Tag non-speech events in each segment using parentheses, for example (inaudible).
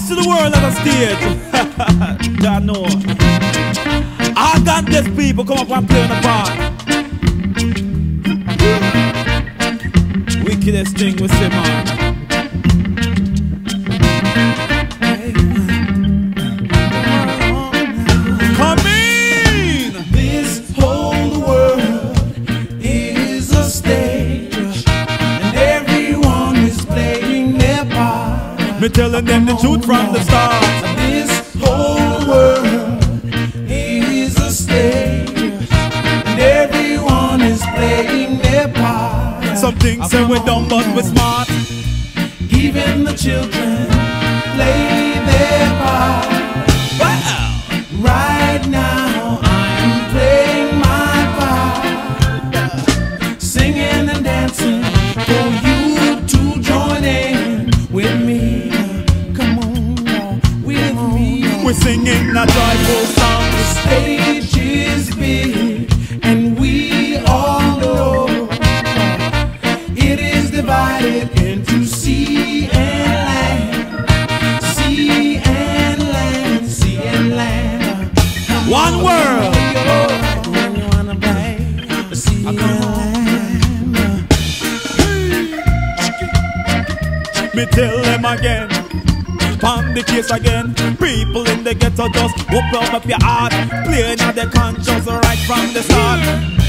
Voice to the world on the stage. (laughs) God know. I got this people come up and play on the part. Wickedest thing we say, man. Me telling them the truth from the start. This whole world is a stage, and everyone is playing their part. Some things say we dumb, but we're smart. Even the children singing a joyful song. The stage is big, and we all know it is divided into sea and land, sea and land, sea and land. One world. When you wanna play, sea and land. Me tell them again. Pon the case again. People in the ghetto just open up your heart. Playing on the conscience right from the start.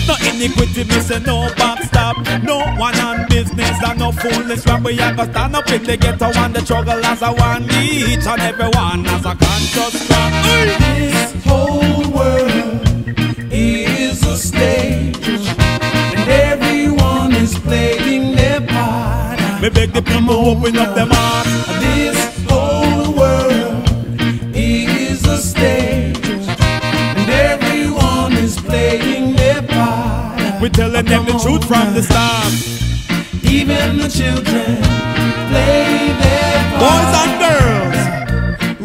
No iniquity, me say no backstop. No one on business and no foolish rap. We have to stand up in the ghetto and the struggle as a one. Each and every one as a conscious crowd. This whole world is a stage, and everyone is playing their part. Me beg the people open up them heart. Part. We telling them the truth from the start. Even the children play their part. Boys and girls,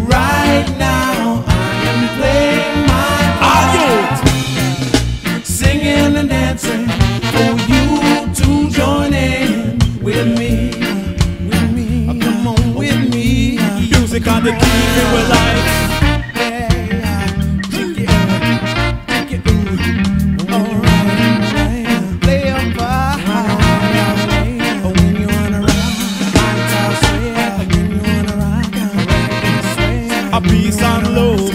Right now, I am playing my part. youth. singing and dancing for you to join in with me. With me. Ah, come on, with me. Music on the key, will live. peace and love.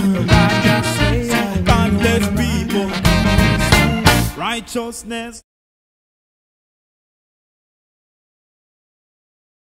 Countless people, righteousness.